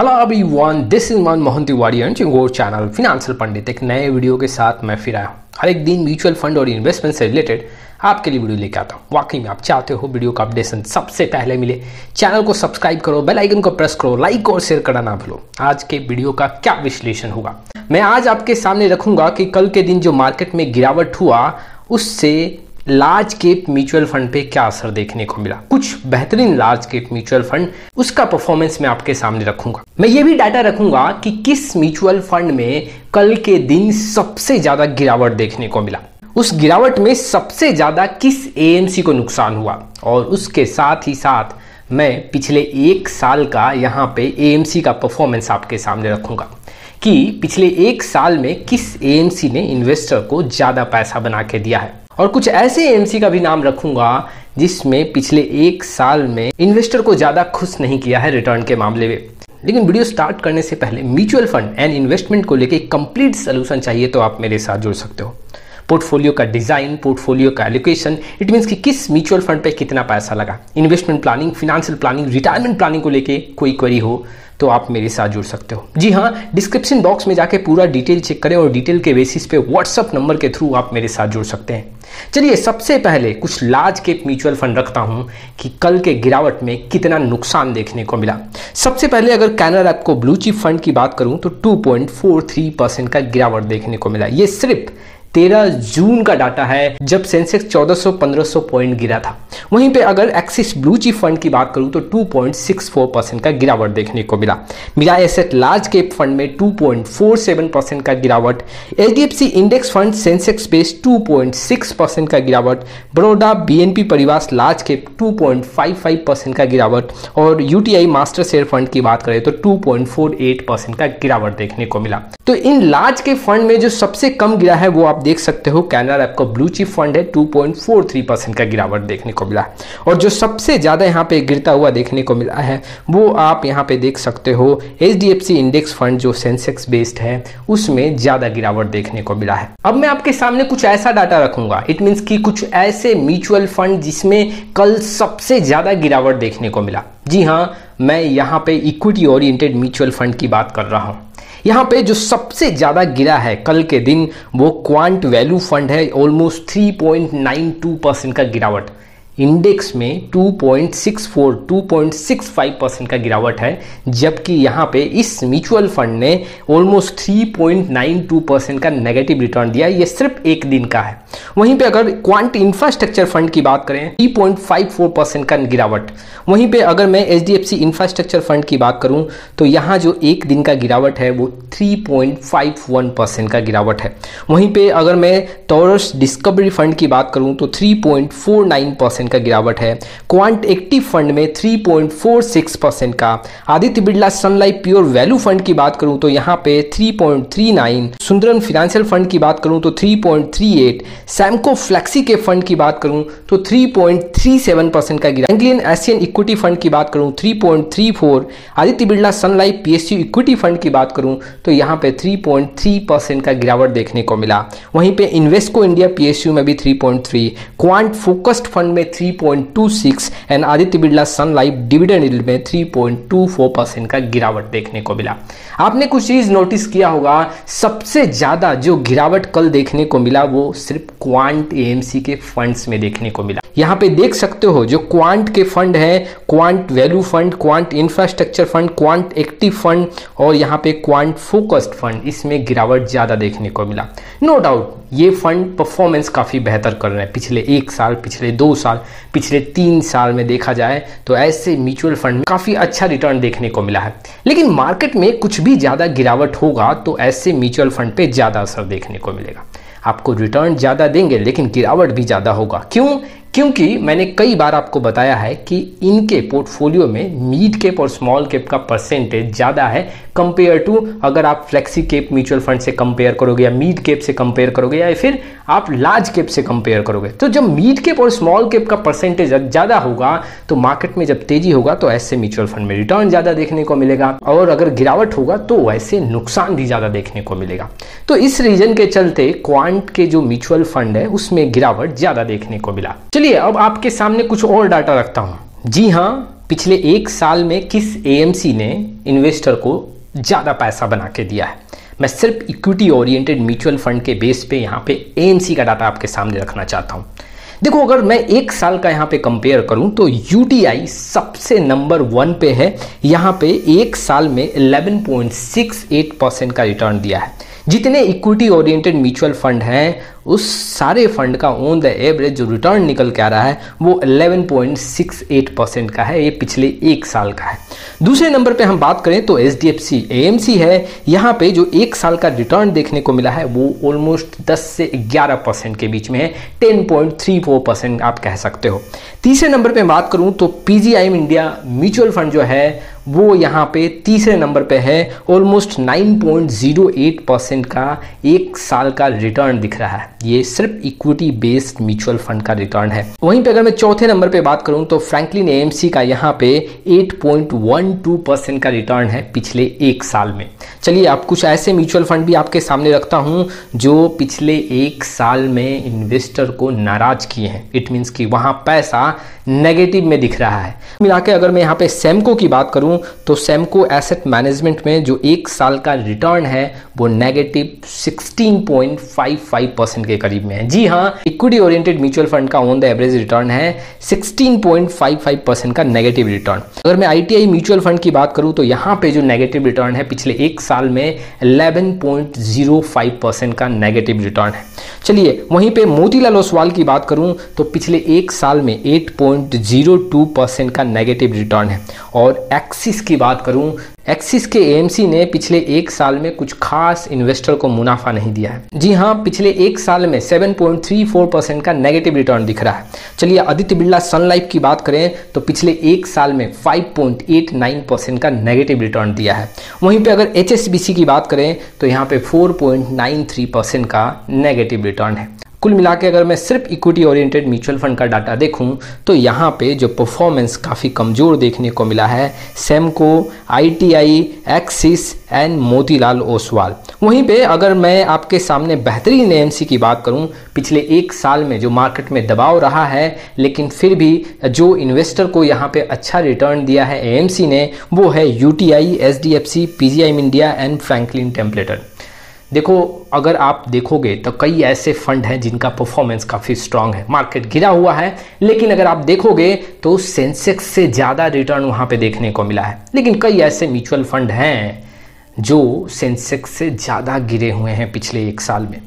Hello everyone this is one Mohan Tiwari and चिंगोर channel financial Pandit एक नए video के साथ मैं फिर आया हूँ। हर एक दिन म्यूचुअल फंड और इन्वेस्टमेंट से रिलेटेड आपके लिए वीडियो लेके आता हूँ। वाकई में आप चाहते हो वीडियो का अपडेशन सबसे पहले मिले चैनल को सब्सक्राइब करो बेल आइकन को प्रेस करो लाइक और शेयर करना ना भूलो। आज के वीडियो का क्या विश्लेषण होगा? मैं आज आपके सामने रखूँगा कि कल के दिन जो मार्केट में गिरावट हुआ, उससे लार्ज केप म्यूचुअल फंड पे क्या असर देखने को मिला? कुछ बेहतरीन लार्ज केप म्यूचुअल फंड उसका परफॉर्मेंस मैं आपके सामने रखूँगा। मैं ये भी डाटा रखूँगा कि किस म्यूचुअल फंड में कल के दिन सबसे ज़्यादा गिरावट देखने को मिला। उस गिरावट में सबसे ज़्यादा किस एएमसी को नुकसान हुआ? और उसके साथ ही साथ मैं पिछले एक साल का यहाँ पे एएमसी का परफॉर्मेंस आपके सामने रखूँगा कि पिछले एक साल में किस एएमसी ने इन्वेस्टर को ज़्यादा पैसा बना के दिया है। और कुछ ऐसे एएमसी का भी नाम रखूँगा जिसमें पिछले एक साल में इन्वेस्टर को ज़्यादा खुश नहीं किया है रिटर्न के मामले में। लेकिन वीडियो स्टार्ट करने से पहले म्यूचुअल फंड एंड इन्वेस्टमेंट को लेकर कंप्लीट सोल्यूशन चाहिए तो आप मेरे साथ जुड़ सकते हो। पोर्टफोलियो का डिज़ाइन पोर्टफोलियो का एलोकेशन इट मीन्स कि किस म्यूचुअल फंड पे कितना पैसा लगा। Investment planning financial planning retirement planning को लेके कोई क्वेरी हो तो आप मेरे साथ जुड़ सकते हो। जी हाँ डिस्क्रिप्शन बॉक्स में जाके पूरा डिटेल चेक करें और डिटेल के बेसिस पे व्हाट्सअप नंबर के थ्रू आप मेरे साथ जुड़ सकते हैं। चलिए, सबसे पहले कुछ लार्ज कैप म्यूचुअल फंड रखता हूँ कि कल के गिरावट में कितना नुकसान देखने को मिला। सबसे पहले अगर कैनर ऐप को ब्लू चिप फंड की बात करूँ तो 2.43 परसेंट का गिरावट देखने को मिला। ये सिर्फ़ 13 जून का डाटा है, जब सेंसेक्स 1400-1500 पॉइंट गिरा था। वहीं पे अगर एक्सिस ब्लू चिप फंड की बात करूँ तो 2.64 परसेंट का गिरावट देखने को मिला। मिला एसेट लार्ज केप फंड में 2.47 परसेंट का गिरावट। H index fund Sensex base 2.6 percent का गिरावट। Baroda BNP Paribas large cap 2.55 percent का गिरावट। और यूटीआई मास्टर शेयर फंड की बात करें तो 2.48 परसेंट का गिरावट देखने को मिला। तो इन लार्ज के फंड में जो सबसे कम गिरा है, वो आप देख सकते हो कैनरा ऐप का ब्लू चिप फंड है 2.43 परसेंट का गिरावट देखने को मिला। और जो सबसे ज़्यादा यहाँ पे गिरता हुआ देखने को मिला है, वो आप यहाँ पे देख सकते हो एच इंडेक्स फंड जो सेंसेक्स बेस्ड है, उसमें ज़्यादा गिरावट देखने को मिला है। अब मैं आपके सामने कुछ ऐसा डाटा रखूँगा। इट मीन्स की कुछ ऐसे म्यूचुअल फंड जिसमें कल सबसे ज़्यादा गिरावट देखने को मिला। जी हाँ मैं यहाँ पे इक्विटी ओरिएंटेड म्यूचुअल फंड की बात कर रहा हूँ। यहाँ पे जो सबसे ज़्यादा गिरा है कल के दिन वो क्वांट वैल्यू फंड है ऑलमोस्ट 3.92 परसेंट का गिरावट। इंडेक्स में 2.64 2.65 परसेंट का गिरावट है, जबकि यहाँ पे इस म्यूचुअल फंड ने ऑलमोस्ट 3.92 परसेंट का नेगेटिव रिटर्न दिया, ये सिर्फ़ एक दिन का है। वहीं पे अगर क्वांट इंफ्रास्ट्रक्चर फंड की बात करें 3.54 परसेंट का गिरावट। वहीं पे अगर मैं एच इंफ्रास्ट्रक्चर फंड की बात करूँ तो यहाँ जो एक दिन का गिरावट है, वो 3.51 परसेंट का गिरावट है। वहीं पे अगर मैं टोरस डिस्कवरी फंड की बात करूँ तो 3.49 परसेंट का गिरावट है। क्वांट एक्टिव फंड में 3.46 परसेंट का। Aditya Birla Sun Life pure value fund की बात करूँ तो यहाँ पे 3.39 सुंदरम फिनेंशियल फंड की बात करूँ तो 3.38 सैमको फ्लेक्सी के फंड की बात करूँ तो 3.37 परसेंट का गिरा एंग्लियन एशियन इक्विटी फंड की बात करूँ 3.34 Aditya Birla Sun Life PSU equity fund की बात करूँ तो यहाँ पे 3.3 परसेंट का गिरावट देखने को मिला। वहीं पे इन्वेस्को इंडिया पीएसयू में भी 3.3 क्वांट फोकस्ड फंड में 3.26 and Aditya Birla Sun Life dividend yield में 3.24 परसेंट का गिरावट देखने को मिला। आपने कुछ चीज़ नोटिस किया होगा, सबसे ज़्यादा जो गिरावट कल देखने को मिला वो सिर्फ़ क्वांट एएमसी के फंड्स में देखने को मिला। यहाँ पे देख सकते हो जो क्वांट के फंड है quant value fund quant infrastructure fund quant active fund और यहाँ पे क्वांट फोकस्ड फंड इसमें गिरावट ज़्यादा देखने को मिला। नो no डाउट ये फंड परफॉर्मेंस काफ़ी बेहतर कर रहे हैं। पिछले एक साल, पिछले दो साल, पिछले तीन साल में देखा जाए तो ऐसे म्यूचुअल फंड में काफ़ी अच्छा रिटर्न देखने को मिला है। लेकिन मार्केट में कुछ भी ज़्यादा गिरावट होगा तो ऐसे म्यूचुअल फंड पे ज़्यादा असर देखने को मिलेगा। आपको रिटर्न ज़्यादा देंगे, लेकिन गिरावट भी ज़्यादा होगा। क्यों? क्योंकि मैंने कई बार आपको बताया है कि इनके पोर्टफोलियो में मीड केप और स्मॉल केप का परसेंटेज ज़्यादा है कंपेयर टू अगर आप फ्लेक्सी केप म्यूचुअल फंड से कंपेयर करोगे या मीड केप से कंपेयर करोगे या फिर आप लार्ज केप से कंपेयर करोगे। तो जब मीड केप और स्मॉल केप का परसेंटेज ज़्यादा होगा तो मार्केट में जब तेज़ी होगा तो ऐसे म्यूचुअल फंड में रिटर्न ज़्यादा देखने को मिलेगा और अगर गिरावट होगा तो वैसे नुकसान भी ज़्यादा देखने को मिलेगा। तो इस रीजन के चलते क्वांट के जो म्यूचुअल फंड है, उसमें गिरावट ज़्यादा देखने को मिला। चलिए, अब आपके सामने कुछ और डाटा रखता हूँ। जी हाँ पिछले एक साल में किस एएमसी ने इन्वेस्टर को ज़्यादा पैसा बना के दिया है? मैं सिर्फ़ इक्विटी ओरिएंटेड म्यूचुअल फंड के बेस पे यहाँ पे एएमसी का डाटा आपके सामने रखना चाहता हूँ। देखो, अगर मैं एक साल का यहाँ पे कंपेयर करूँ तो यू सबसे नंबर वन पे है। यहाँ पे एक साल में 11.68 परसेंट का रिटर्न दिया है। जितने इक्विटी ओरिएंटेड म्यूचुअल फंड हैं, उस सारे फंड का ऑन द एवरेज जो रिटर्न निकल के आ रहा है, वो 11.68 परसेंट का है, ये पिछले एक साल का है। दूसरे नंबर पे हम बात करें तो H D F C A M C है, यहाँ पे जो एक साल का रिटर्न देखने को मिला है, वो ऑलमोस्ट 10 से 11 परसेंट के बीच में है 10.34 परसेंट आप कह सकते हो। तीसरे नंबर पे बात करूँ तो पीजीआईएम इंडिया म्यूचुअल फंड जो है वो यहाँ पे तीसरे नंबर पे है। ऑलमोस्ट 9.08 परसेंट का एक साल का रिटर्न दिख रहा है। ये सिर्फ़ इक्विटी बेस्ड म्यूचुअल फंड का रिटर्न है। वहीं पे अगर मैं चौथे नंबर पे बात करूँ तो फ्रैंकलिन एएमसी का यहाँ पे 8.12 परसेंट का रिटर्न है पिछले एक साल में। चलिए आप कुछ ऐसे म्यूचुअल फंड भी आपके सामने रखता हूँ जो पिछले एक साल में इन्वेस्टर को नाराज़ किए हैं। इट मीन्स कि वहाँ पैसा नेगेटिव में दिख रहा है। मिला के अगर मैं यहाँ पे सेमको की बात करूँ तो सेमको एसेट मैनेजमेंट में जो एक साल का रिटर्न है, वो नेगेटिव 16.55 परसेंट के करीब में है। जी हाँ इक्विटी ओरिएंटेड म्यूचुअल फंड का ऑन द एवरेज रिटर्न है 16.55 परसेंट का नेगेटिव रिटर्न अगर मैं आईटीआई म्यूचुअल फंड की बात करूँ तो यहाँ पे जो नेगेटिव रिटर्न है, पिछले एक साल में 11.05 का नेगेटिव रिटर्न है। चलिए, वहीं पर मोतीलाल ओसवाल की बात करूँ तो पिछले एक साल में एट 0.02% का नेगेटिव रिटर्न है। और एक्सिस की बात करूँ एक्सिस के एएमसी ने पिछले एक साल में कुछ खास इन्वेस्टर को मुनाफा नहीं दिया है। जी हाँ पिछले एक साल में 7.34 परसेंट का नेगेटिव रिटर्न दिख रहा है। चलिए, आदित्य बिरला सनलाइफ की बात करें तो पिछले एक साल में 5.89 परसेंट का नेगेटिव रिटर्न दिया है। वहीं पे अगर एचएसबीसी की बात करें तो यहाँ पे 4.93 परसेंट का नेगेटिव रिटर्न है। कुल मिला के अगर मैं सिर्फ़ इक्विटी ओरिएंटेड म्यूचुअल फंड का डाटा देखूँ तो यहाँ पे जो परफॉर्मेंस काफ़ी कमज़ोर देखने को मिला है Samco ITI Axis and Motilal Oswal वहीं पे अगर मैं आपके सामने बेहतरीन एएमसी की बात करूँ, पिछले एक साल में जो मार्केट में दबाव रहा है, लेकिन फिर भी जो इन्वेस्टर को यहाँ पे अच्छा रिटर्न दिया है एएमसी ने, वो है U T I H D F C P G I India and Franklin Templeton देखो, अगर आप देखोगे तो कई ऐसे फंड हैं जिनका परफॉर्मेंस काफ़ी स्ट्रांग है। मार्केट गिरा हुआ है, लेकिन अगर आप देखोगे तो सेंसेक्स से ज़्यादा रिटर्न वहाँ पे देखने को मिला है। लेकिन कई ऐसे म्यूचुअल फंड हैं जो सेंसेक्स से ज़्यादा गिरे हुए हैं पिछले एक साल में।